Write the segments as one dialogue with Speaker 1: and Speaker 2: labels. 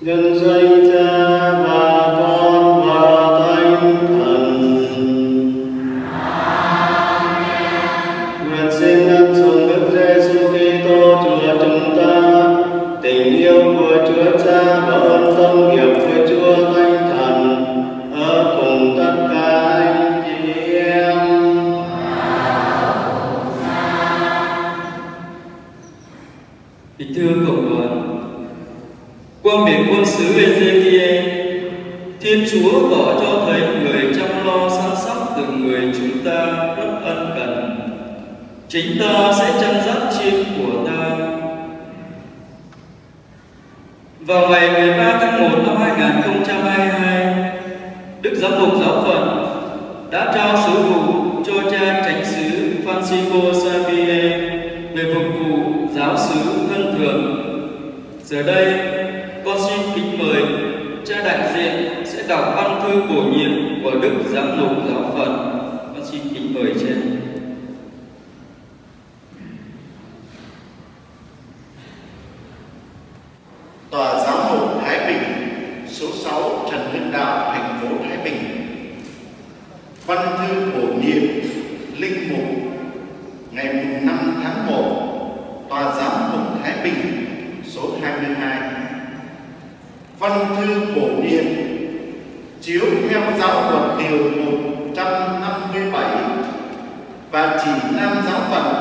Speaker 1: nhân danh cha và con và thánh thần. Nguyện xin ân dùng đức giêsu kitô chúa chúng ta tình yêu của chúa cha và ơn tâm nghiệp của chúa thánh thần ở cùng tất cả anh chị em.
Speaker 2: Kính thưa cộng đoàn, qua miệng quân sứ Ezekiel, Thiên Chúa tỏ cho thấy người chăm lo săn sóc từng người chúng ta rất ân cần. Chính ta sẽ chăn dắt chiên của ta. Vào ngày 13 tháng 1 năm 2022, Đức Giám mục Giáo phận đã trao sứ vụ cho cha chánh xứ Francisco Xavier người phục vụ giáo xứ thân thường. Giờ đây, con xin kính mời cha đại diện sẽ đọc văn thư bổ nhiệm của Đức Giám mục Giáo phận. Con xin kính mời trên.
Speaker 3: Tòa giám mục Thái Bình, số 6 Trần Hưng Đạo, thành phố Thái Bình. Văn thư bổ nhiệm, linh mục, ngày 5 tháng 1 Tòa giám mục Thái Bình, số 22 Văn thư bổ nhiệm chiếu theo giáo luật điều 157 và chỉ nam giáo phận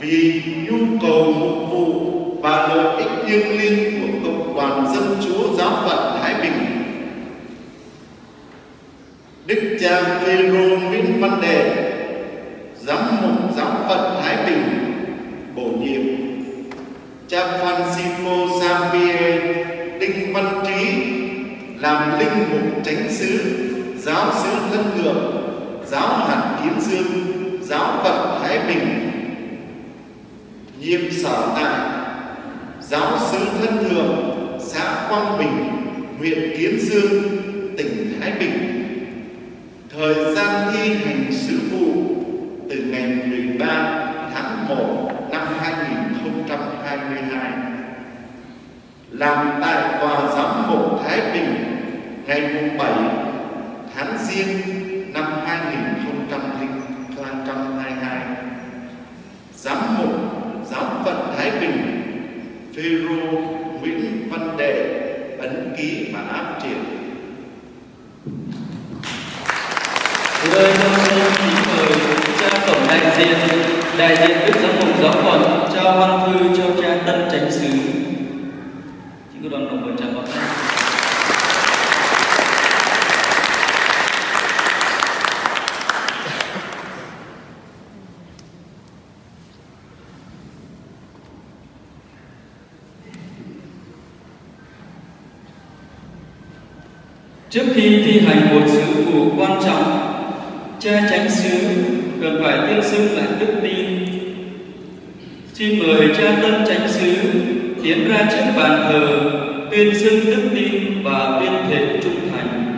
Speaker 3: vì nhu cầu mục vụ và lợi ích thiêng liêng của cộng đoàn dân chúa giáo phận Thái Bình. Đức cha Phêrô Nguyễn Văn Đệ, giám mục giáo phận Thái Bình, bổ nhiệm cha Francisco linh mục chánh xứ giáo xứ thân thượng giáo hạt kiến dương, giáo phận Thái Bình. Nhiệm sở tại, giáo sứ thân thượng xã Quang Bình, huyện Kiến Dương, tỉnh Thái Bình. Thời gian thi hành sứ vụ từ ngày 13 tháng 1 năm 2022 làm tại tòa giám mục Thái Bình ngày 7 tháng Giêng năm 2022 giám mục giáo phận Thái Bình Phêrô Nguyễn Văn Đệ ấn ký và áp triển
Speaker 2: Từ đây tôi xin kính mời cha tổng đại diện, đại diện Đức Giám mục Giáo phận trao văn thư cho cha Tân Chánh xứ. Xin các đoàn đồng mời cha có tay. Trước khi thi hành một sứ vụ quan trọng, cha chánh xứ cần phải tuyên xưng lại đức tin. Xin mời cha tân chánh xứ tiến ra trước bàn thờ, tuyên xưng đức tin và tuyên thệ trung thành.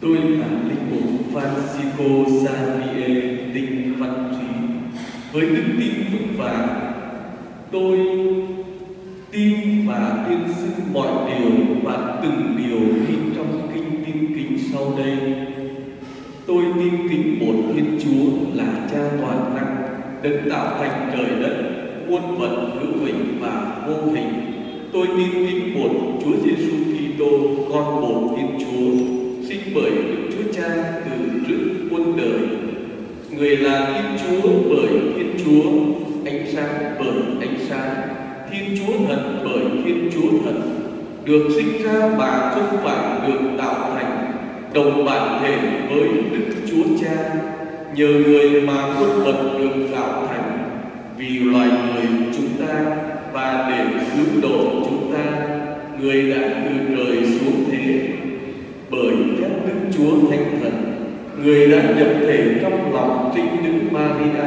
Speaker 4: Tôi là linh mục Francisco Xavier tình Văn Trí với đức tin vững vàng. Tôi tin và tuyên xưng mọi điều và từng điều ghi trong kinh tin kính sau đây. Tôi tin kính một Thiên Chúa là Cha toàn năng, đấng tạo thành trời đất, muôn vật hữu hình và vô hình. Tôi tin kính một Chúa Giêsu Kitô, con một Thiên Chúa, sinh bởi Đức Chúa Cha từ trước muôn đời. Người là Thiên Chúa bởi Thiên Chúa, ánh sáng bởi ánh sáng, Thiên Chúa thật bởi Thiên Chúa thật, được sinh ra và không phải được tạo thành, đồng bản thể với Đức Chúa Cha, nhờ người mà quân vật được tạo thành, vì loài người chúng ta và để cứu độ chúng ta, người đã từ trời xuống thế. Bởi phép Đức Chúa Thánh Thần, người đã nhập thể trong lòng trinh nữ Maria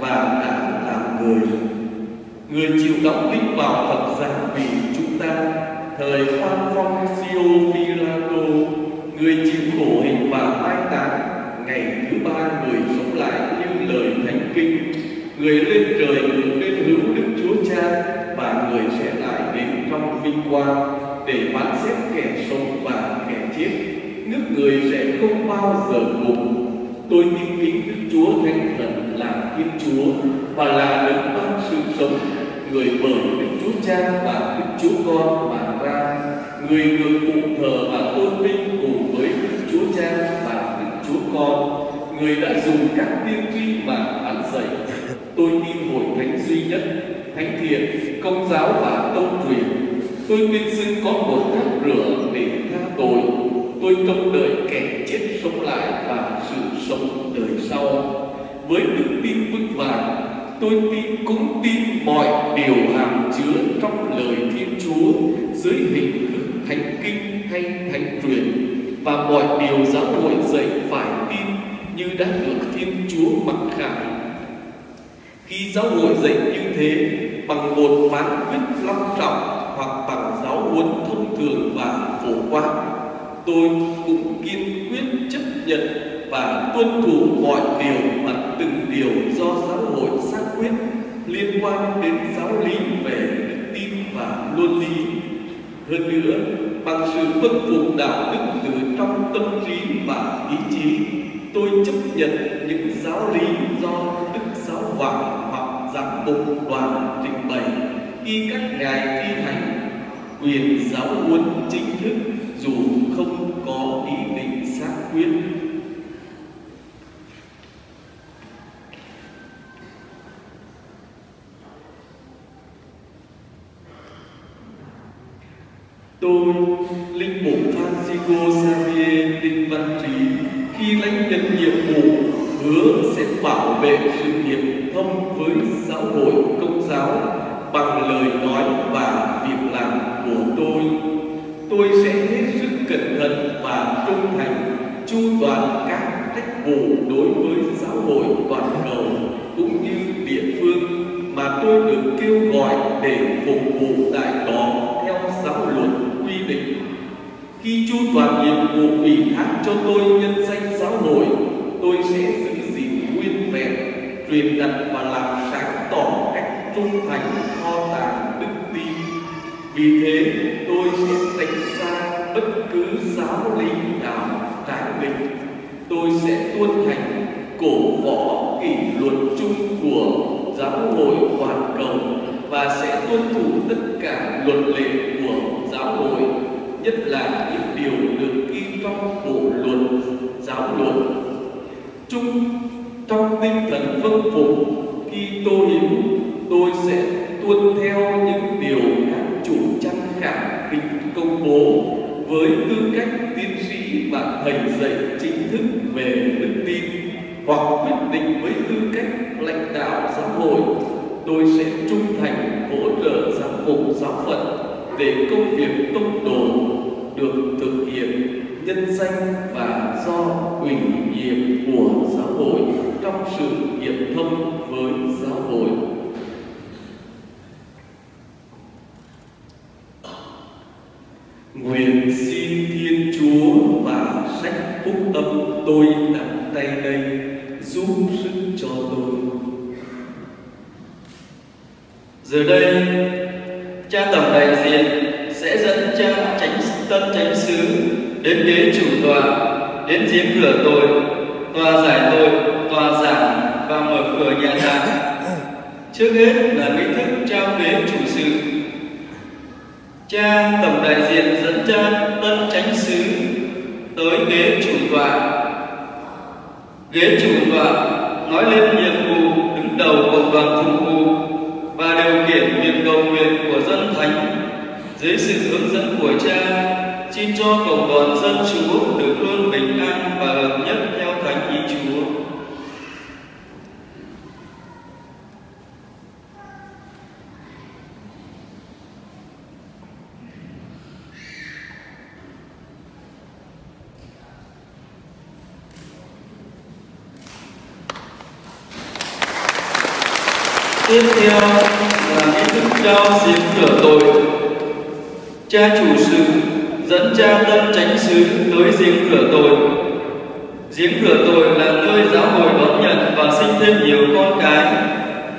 Speaker 4: và đã làm người. Người chịu đóng đinh vào thật giả vì chúng ta, thời quan phong Sio Pilato, người chịu khổ hình và mai táng. Ngày thứ ba người sống lại như lời thánh kinh. Người lên trời người lên hữu đức chúa cha và người sẽ lại đến trong vinh quang để phán xét kẻ sống và kẻ chết nước người sẽ không bao giờ cùng tôi tin kính đức chúa thánh thần là thiên chúa và là đấng ban sự sống. Người bởi đức chúa cha và đức chúa con mà ra. Người được cùng thờ và tôn vinh cùng với đức chúa cha và đức chúa con. Người đã dùng các tiên tri mà phán dạy. Tôi tin hội thánh duy nhất, thánh thiện, công giáo và tông truyền. Tôi tin xưng có một thác rửa để tha tội tôi trông đợi kẻ chết sống lại và sự sống đời sau. Với đức tin vững vàng, tôi tin cũng tin mọi điều hàm chứa trong lời thiên chúa dưới hình thức thánh kinh hay thánh truyền. Và mọi điều giáo hội dạy phải tin như đã được thiên chúa mặc khải. Khi giáo hội dạy như thế, bằng một phán quyết long trọng hoặc bằng giáo huấn thông thường và phổ quát tôi cũng kiên quyết chấp nhận và tuân thủ mọi điều và từng điều do giáo hội xác quyết liên quan đến giáo lý về đức tin và luân lý. Hơn nữa, bằng sự vâng phục đạo đức từ trong tâm trí và ý chí, tôi chấp nhận những giáo lý do đức giáo hoàng hoặc giám mục đoàn trình bày khi các ngài thi hành. Quyền giáo huấn chính thức dù tôi linh mục Francisco Xavier Đinh Văn Trí, khi lãnh nhận nhiệm vụ, hứa sẽ bảo vệ sự nghiệp thông với giáo hội, công giáo bằng lời nói và việc làm của tôi. Tôi sẽ hết sức cẩn thận và trung thành chu toàn các trách vụ đối với giáo hội toàn cầu cũng như địa phương mà tôi được kêu gọi để phục vụ tại đó theo giáo luật quy định khi chu toàn nhiệm vụ ủy thác cho tôi nhân danh giáo hội, tôi sẽ giữ gìn nguyên vẹn, truyền đặt và làm sáng tỏ cách trung thành, kho tàng, đức tin. Vì thế, tôi sẽ tránh xa bất cứ giáo lý nào trái nghịch tôi sẽ tuân hành cổ võ kỷ luật chung của giáo hội toàn cầu và sẽ tuân thủ tất cả luật lệ khi tôi hiểu tôi sẽ tuân theo những điều các chủ chăn khẳng định công bố. Với tư cách tiến sĩ và thầy dạy chính thức về đức tin, hoặc quyết định với tư cách lãnh đạo giáo hội, tôi sẽ trung thành hỗ trợ giám mục giáo phận để công việc tông đồ được thực hiện nhân danh và do ủy nhiệm của giáo hội trong sự hiệp thông với giáo hội Nguyện xin Thiên Chúa và sách phúc âm tôi đặt tay đây giúp sức cho tôi.
Speaker 2: Giờ đây, cha tổng đại diện sẽ dẫn cha tránh tân tránh xứ đến ghế chủ tòa, đến giếm rửa tội, tòa giải tội, tòa giảng và mở cửa nhà táng. Trước hết là nghi thức trao ghế chủ sự. Cha tổng đại diện dẫn cha tân tránh xứ tới ghế chủ tọa. Ghế chủ tọa nói lên nhiệm vụ đứng đầu cộng đoàn phục vụ và điều khiển việc cầu nguyện của dân thánh dưới sự hướng dẫn của cha, xin cho cộng đoàn dân chúa được luôn bình an và hợp nhất theo thánh ý chúa tiếp theo là nghi giếng rửa tội. Cha chủ sự dẫn cha tân chánh xứ tới giếng rửa tội. Giếng rửa tội là nơi giáo hội đón nhận và sinh thêm nhiều con cái.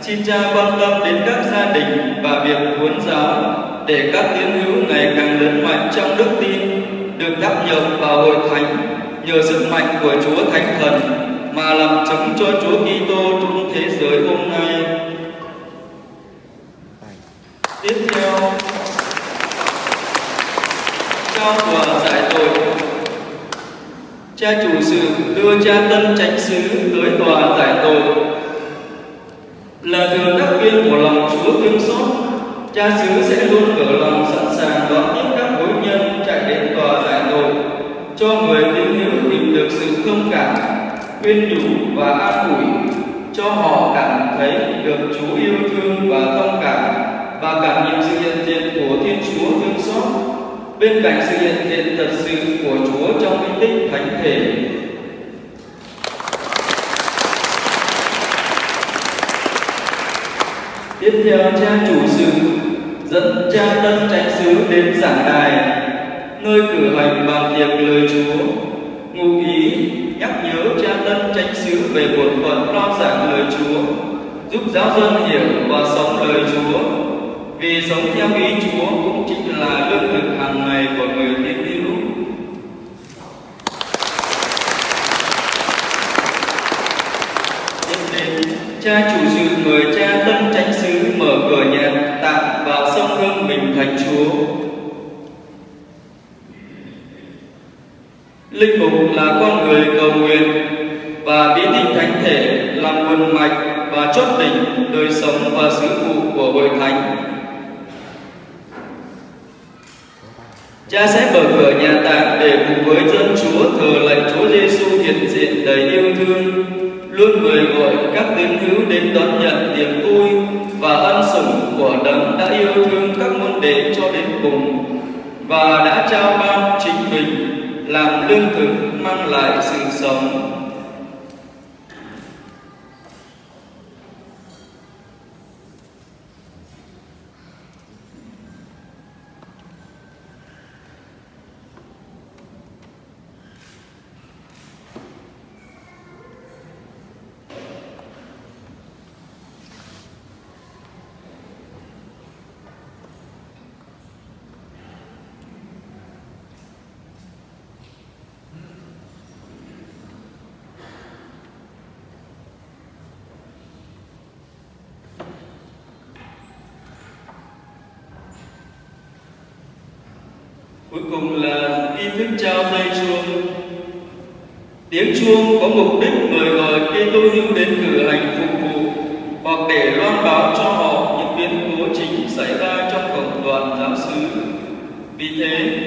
Speaker 2: Xin cha quan tâm đến các gia đình và việc huấn giáo để các tín hữu ngày càng lớn mạnh trong đức tin, được đáp nhập vào hội thánh nhờ sức mạnh của Chúa Thánh Thần mà làm chứng cho Chúa Kitô trong thế giới hôm nay. Tiếp theo, trao tòa giải tội. Cha chủ sự đưa cha tân chánh xứ tới tòa giải tội. Là thừa đắc viên của lòng Chúa thương xót, cha xứ sẽ luôn mở lòng sẵn sàng đón tiếp các hối nhân chạy đến tòa giải tội cho người tín hữu tìm được sự thông cảm, khuyên nhủ và an ủi, cho họ cảm thấy được Chúa yêu thương và thông cảm và cảm nhận sự hiện diện của Thiên Chúa thương xót bên cạnh sự hiện diện thật sự của Chúa trong cái tích thánh thể. Tiếp theo, cha chủ sự dẫn cha tân tránh xứ đến giảng đài, nơi cử hành bàn tiệc lời Chúa ngụ ý nhắc nhớ cha tân tránh xứ về bổn phận, lo giảng lời Chúa, giúp giáo dân hiểu và sống lời Chúa vì sống theo ý Chúa cũng chính là lương thực hàng ngày của người tín hữu tiếp đến, cha chủ sự người cha tân tránh xứ mở cửa nhà tạm vào sông hương bình thành Chúa Linh mục là con người cầu nguyện và bí tích thánh thể là nguồn mạch và chốt đỉnh đời sống và sứ vụ của hội thánh. Cha sẽ mở cửa nhà tạng để cùng với dân Chúa thờ lạy Chúa Giêsu hiện diện đầy yêu thương, luôn mời gọi các tín hữu đến đón nhận niềm vui và ân sủng của đấng đã yêu thương các môn đệ cho đến cùng và đã trao ban chính mình làm lương thực mang lại sự sống. Cuối cùng là nghi thức trao dây chuông. Tiếng chuông có mục đích mời gọi khi tôi hữu đến cử hành phục vụ hoặc để loan báo cho họ những biến cố chính xảy ra trong cộng đoàn giáo xứ. Vì thế,